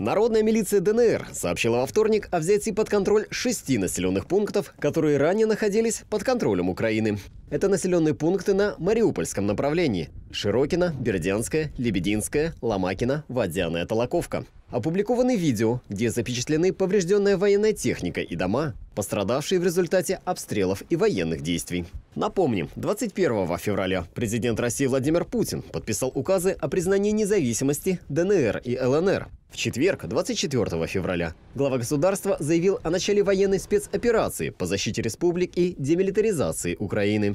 Народная милиция ДНР сообщила во вторник о взятии под контроль шести населенных пунктов, которые ранее находились под контролем Украины. Это населенные пункты на Мариупольском направлении. Широкино, Бердянская, Лебединская, Ломакина, Водяная, Толоковка. Опубликованы видео, где запечатлены поврежденная военная техника и дома, пострадавшие в результате обстрелов и военных действий. Напомним, 21 февраля президент России Владимир Путин подписал указы о признании независимости ДНР и ЛНР. В четверг, 24 февраля, глава государства заявил о начале военной спецоперации по защите республик и демилитаризации Украины.